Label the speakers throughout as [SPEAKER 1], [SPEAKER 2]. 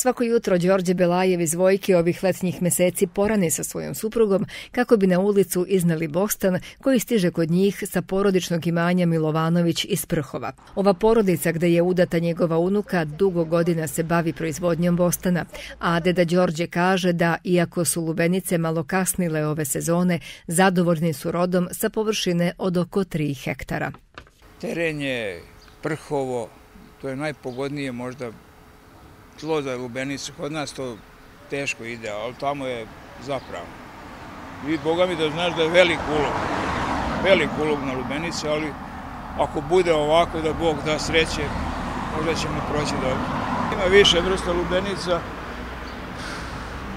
[SPEAKER 1] Svako jutro Đorđe Belajev iz Vojke ovih letnjih meseci porane sa svojom suprugom kako bi na ulicu iznali Bostan koji stiže kod njih sa porodičnog imanja Milovanović iz Prhova. Ova porodica gde je udata njegova unuka dugo godina se bavi proizvodnjom Bostana, a deda Đorđe kaže da iako su lubenice malo kasnile ove sezone, zadovoljni su rodom sa površine od oko 3 hektara.
[SPEAKER 2] Teren je Prhovo, to je najpogodnije možda tlo za lubenicu. Kod nas to teško ide, ali tamo je zapravo. I Boga mi da znaš da je velik ulog. Velik ulog na lubenicu, ali ako bude ovako da Bog da sreće, možda ćemo proći dobro. Ima više vrsta lubenica,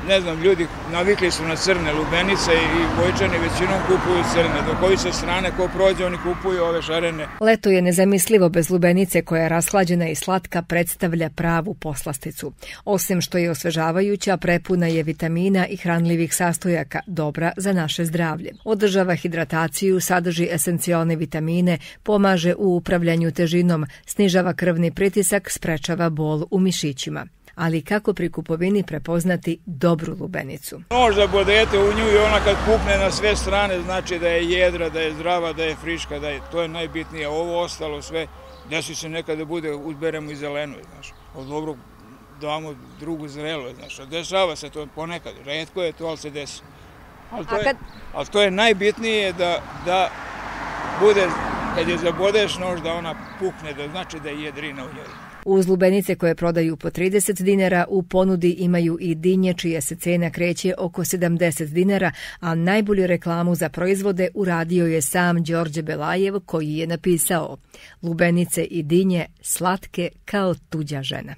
[SPEAKER 2] ne znam, ljudi navikli su na crne lubenice i bojčani većinom kupuju crne. Dok ovi sa strane ko prođe, oni kupuju ove šarene.
[SPEAKER 1] Leto je nezamislivo bez lubenice koja je rashlađena i slatka predstavlja pravu poslasticu. Osim što je osvežavajuća, prepuna je vitamina i hranljivih sastojaka, dobra za naše zdravlje. Održava hidrataciju, sadrži esencijalne vitamine, pomaže u upravljanju težinom, snižava krvni pritisak, sprečava bol u mišićima ali kako pri kupovini prepoznati dobru lubenicu?
[SPEAKER 2] Možda bodete u nju i ona kad pukne na sve strane znači da je jedra, da je zdrava, da je friška, da je, to je najbitnije. Ovo ostalo sve, desi se nekada da bude, uzberemo i zelenu, znaš. Od dobrog damo drugu zrelu, znaš. Dešava se to ponekad, redko je to, ali se desi. Ali to, je, ali to je najbitnije da, da bude, kad je zabodeš nož, da ona pukne, da znači da je jedrina u njoj.
[SPEAKER 1] Uz lubenice koje prodaju po 30 dinara, u ponudi imaju i dinje čija se cena kreće oko 70 dinara, a najbolju reklamu za proizvode uradio je sam Đorđe Belajev koji je napisao Lubenice i dinje slatke kao tuđa žena.